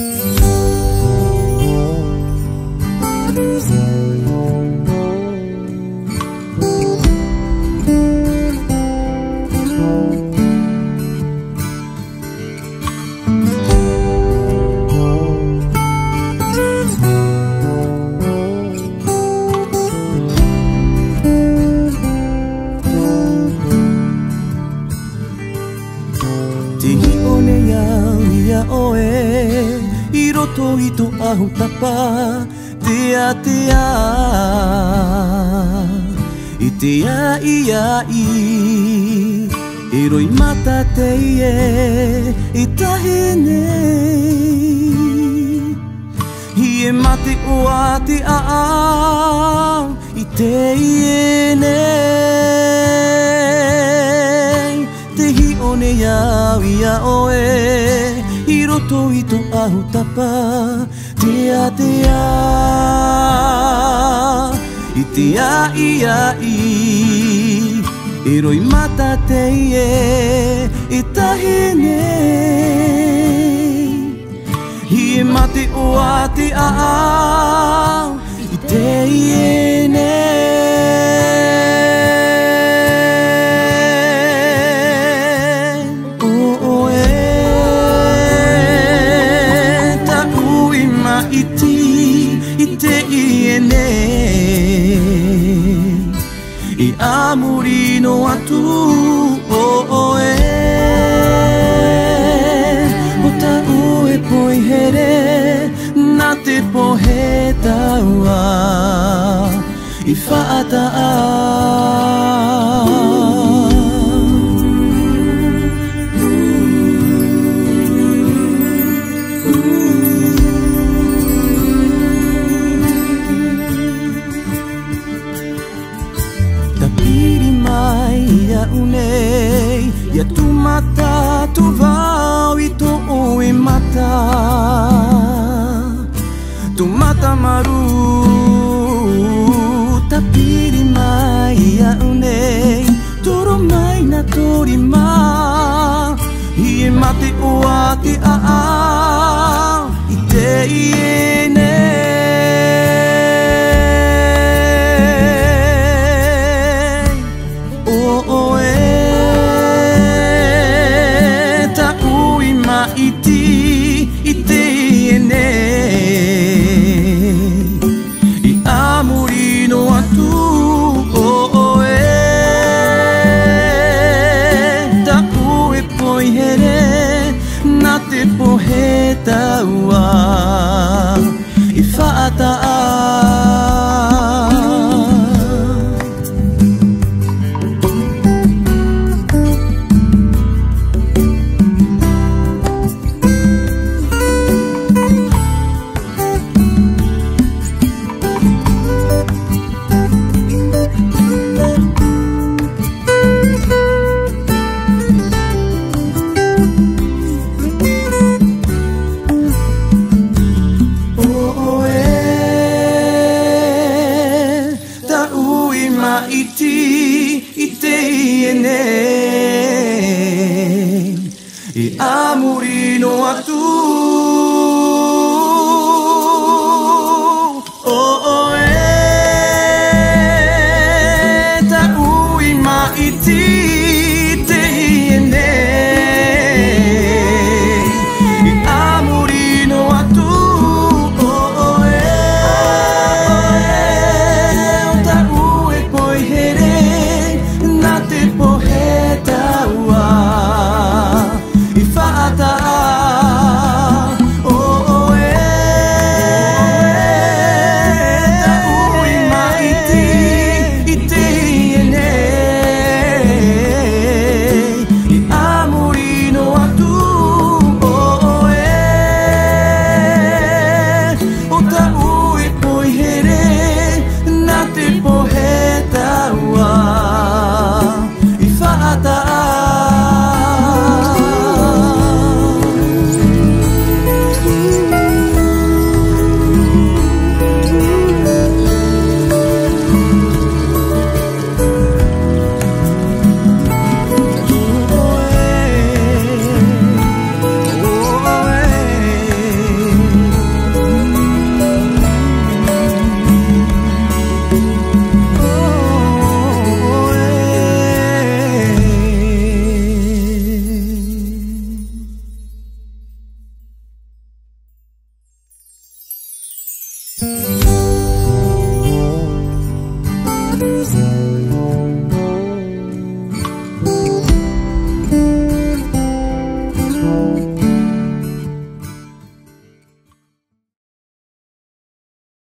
Mm-hmm. roto i tō ahu tapa Te a te a I te a i a i I roi mata te ie I tahi nei I e mate o a te a a I te ie nei Te hi o ne iau i a oe roto i tō ahutapa tapa Te a te a I te a i a i E roi mata te i e I tahi nei I mate o a te a a ne i amuri no atu o o e o ta e poi here na te po he ta i fa ta a unei Ia tu mata, tu vau i tu ui mata Tu mata maru Ta piri mai ia unei Toro mai na tori ma Ie mate o a a a I te iena natin poheta wa ifaataan a morire no attua